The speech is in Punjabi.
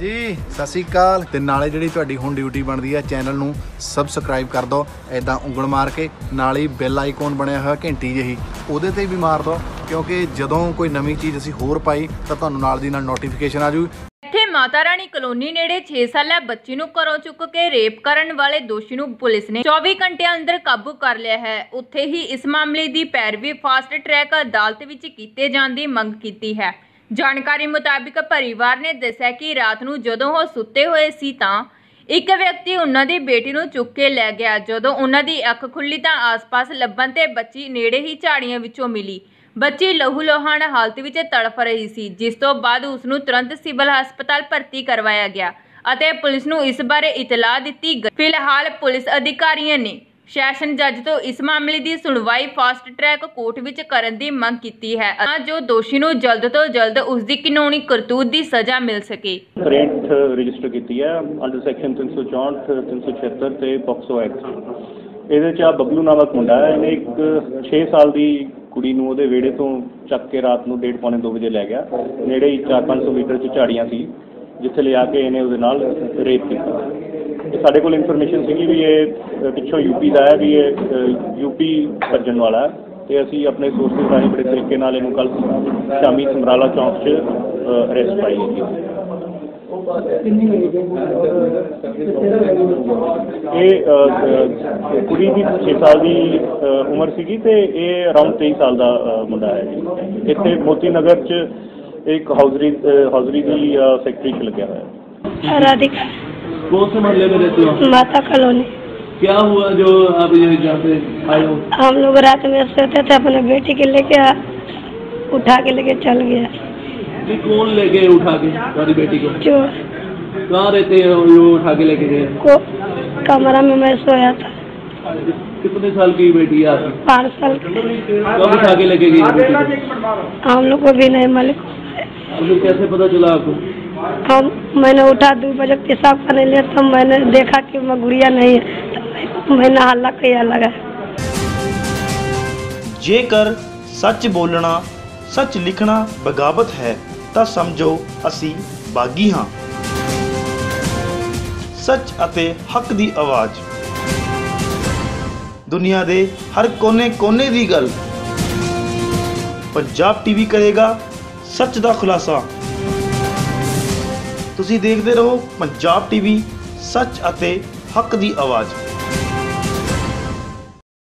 ਹਾਂਜੀ ਸਤਿ ਸ਼੍ਰੀ ਅਕਾਲ। ਤੇ ਨਾਲੇ ਜਿਹੜੀ ਤੁਹਾਡੀ ਹੁਣ ਡਿਊਟੀ ਬਣਦੀ ਹੈ ਚੈਨਲ ਨੂੰ ਸਬਸਕ੍ਰਾਈਬ ਕਰ ਦਿਓ ਐਦਾਂ ਉਂਗਲ ਮਾਰ ਕੇ, ਨਾਲ ਹੀ ਬੈਲ ਆਈਕਨ ਬਣਿਆ ਹੋਇਆ ਘੰਟੀ ਜਿਹੀ, ਉਹਦੇ ਤੇ ਵੀ ਮਾਰ ਦਿਓ ਕਿਉਂਕਿ ਜਦੋਂ ਕੋਈ ਨਵੀਂ ਚੀਜ਼ ਅਸੀਂ ਹੋਰ ਪਾਈ, ਤਾਂ ਤੁਹਾਨੂੰ ਨਾਲ ਦੀ ਨਾਲ ਨੋਟੀਫਿਕੇਸ਼ਨ ਆ ਜੂ। ਇੱਥੇ ਮਾਤਾ ਰਾਣੀ ਕਲੋਨੀ ਨੇੜੇ 6 ਸਾਲਾ ਬੱਚੀ ਨੂੰ ਘਰੋਂ ਚੁੱਕ ਕੇ ਰੇਪ ਕਰਨ ਵਾਲੇ ਦੋਸ਼ੀ ਨੂੰ ਪੁਲਿਸ ਨੇ 24 ਘੰਟਿਆਂ ਅੰਦਰ ਕਾਬੂ ਕਰ ਲਿਆ ਹੈ। ਉੱਥੇ ਹੀ ਇਸ ਮਾਮਲੇ ਦੀ ਪੈਰਵੀ ਫਾਸਟ ਟਰੈਕ ਅਦਾਲਤ ਵਿੱਚ ਕੀਤੇ ਜਾਣ ਦੀ ਮੰਗ ਕੀਤੀ ਹੈ। ਜਾਣਕਾਰੀ ਮੁਤਾਬਿਕ ਪਰਿਵਾਰ ਨੇ ਦੱਸਿਆ ਕਿ ਰਾਤ ਨੂੰ ਜਦੋਂ ਉਹ ਸੁੱਤੇ ਹੋਏ ਸੀ ਤਾਂ ਇੱਕ ਵਿਅਕਤੀ ਉਹਨਾਂ ਦੀ ਬੇਟੀ ਨੂੰ ਚੁੱਕ ਕੇ ਲੈ ਗਿਆ। ਜਦੋਂ ਉਹਨਾਂ ਦੀ ਅੱਖ ਖੁੱਲੀ ਤਾਂ ਆਸ-ਪਾਸ ਲੱਭਣ ਤੇ ਬੱਚੀ ਨੇੜੇ ਹੀ ਝਾੜੀਆਂ ਵਿੱਚੋਂ ਮਿਲੀ। ਬੱਚੀ ਲਹੂ ਲੋਹਾਣ ਹਾਲਤ ਵਿੱਚ ਤੜਫ ਰਹੀ ਸੀ, ਜਿਸ ਤੋਂ ਬਾਅਦ ਉਸ ਨੂੰ ਤੁਰੰਤ ਸਿਵਲ ਹਸਪਤਾਲ ਭਰਤੀ ਕਰਵਾਇਆ ਗਿਆ ਅਤੇ ਪੁਲਿਸ ਨੂੰ ਇਸ ਬਾਰੇ ਇਤਲਾਹ ਦਿੱਤੀ ਗਈ। ਫਿਲਹਾਲ ਪੁਲਿਸ ਅਧਿਕਾਰੀਆਂ ਨੇ ਸੈਸ਼ਨ ਜੱਜ ਤੋਂ ਇਸ ਮਾਮਲੇ ਦੀ ਸੁਣਵਾਈ ਫਾਸਟ ਟਰੈਕ ਕੋਰਟ ਵਿੱਚ ਕਰਨ ਦੀ ਮੰਗ ਕੀਤੀ ਹੈ। ਤਾਂ ਜੋ ਦੋਸ਼ੀ ਨੂੰ ਜਲਦ ਤੋਂ ਜਲਦ ਉਸ ਦੀ ਕਾਨੂੰਨੀ ਕਰਤੂਤ ਦੀ ਸਜ਼ਾ ਮਿਲ ਸਕੇ। ਕੰਪਲੇਂਟ ਰਜਿਸਟਰ ਕੀਤੀ ਹੈ ਅੰਡਰ ਸੈਕਸ਼ਨ 364 376 ਤੇ ਪੋਕਸੋ ਐਕਟ ਇਹਦੇ ਚ ਆ ਬਬਲੂ ਨਾਮਕ ਮੁੰਡਾ ਹੈ, ਇਹਨੇ ਇੱਕ 6 ਸਾਲ ਦੀ ਕੁੜੀ ਨੂੰ ਉਹਦੇ ਵਿਹੜੇ ਤੋਂ ਚੱਕ ਕੇ ਰਾਤ ਨੂੰ 1:30 ਪੌਣੇ 2 ਵਜੇ ਲੈ ਗਿਆ। ਨੇੜੇ ਹੀ 4-500 ਮੀਟਰ ਚ ਝਾੜੀਆਂ ਸੀ, ਜਿੱਥੇ ਲਿਆ ਕੇ ਇਹਨੇ ਉਹਦੇ ਨਾਲ ਰੇਪ ਕੀਤਾ। ਸਾਡੇ ਕੋਲ ਇਨਫੋਰਮੇਸ਼ਨ ਸੀਗੀ ਵੀ ਇਹ ਪਿੱਛੋਂ ਯੂਪੀ ਦਾ ਹੈ ਵੀ ਇਹ ਯੂਪੀ ਭੱਜਣ ਵਾਲਾ ਹੈ। ਤੇ ਅਸੀਂ ਆਪਣੇ ਸੋਰਸਸ ਰਾਹੀਂ ਬੜੇ ਤਰੀਕੇ ਨਾਲ ਇਹਨੂੰ ਕੱਲ ਸ਼ਾਮੀ ਸਮਰਾਲਾ ਚੌਂਕ 'ਚ ਅਰੈਸਟ ਪਾਈ ਗਈ ਇਹ ਕੁੜੀ ਦੀ 6 ਸਾਲ ਦੀ ਉਮਰ ਸੀਗੀ ਤੇ ਇਹ ਅਰਾਊਂਡ 23 ਸਾਲ ਦਾ ਮੁੰਡਾ ਹੈ ਜੀ। ਇੱਥੇ ਮੋਤੀ ਨਗਰ 'ਚ ਇੱਕ ਹਾਊਜ਼ਰੀ ਹਾਊਜ਼ਰੀ ਦੀ ਫੈਕਟਰੀ 'ਚ ਲੱਗਿਆ ਹੋਇਆ। ਹੈ ਰਾਧਿਕਾ। कौन से मोहल्ले में रहते हो? माता कॉलोनी। क्या हुआ जो आप ये यहाँ पे आए हो? हम लोग रात में सोते थे अपने बेटी के लेके उठा के लेके चल गया। कौन ले गए उठा के? तुम्हारी बेटी को? चोर कहाँ रहते हैं वो उठा के लेके गए? को कमरा में मैं सोया था। कितने साल की बेटी है आपकी? पाँच साल की। कब उठा के लेके गई? हम लोग को भी नहीं मालिक आपको कैसे पता चला आपको? हम मैंने उठा दो बजे पेशाब करने लिया तब मैंने देखा कि मैं गुड़िया नहीं है तब मैंने हल्ला किया लगा ਜੇਕਰ ਸੱਚ ਬੋਲਣਾ ਸੱਚ ਲਿਖਣਾ ਬਗਾਵਤ ਹੈ ਤਾਂ ਸਮਝੋ ਅਸੀਂ ਬਾਗੀ ਹਾਂ ਸੱਚ ਅਤੇ ਹੱਕ ਦੀ ਆਵਾਜ਼ ਦੁਨੀਆ ਦੇ ਹਰ ਕੋਨੇ-ਕੋਨੇ ਦੀ ਗੱਲ ਪੰਜਾਬ ਟੀਵੀ ਕਰੇਗਾ ਸੱਚ ਦਾ ਖੁਲਾਸਾ ਤੁਸੀਂ ਦੇਖਦੇ ਰਹੋ ਪੰਜਾਬ ਟੀਵੀ ਸੱਚ ਅਤੇ ਹੱਕ ਦੀ ਆਵਾਜ਼।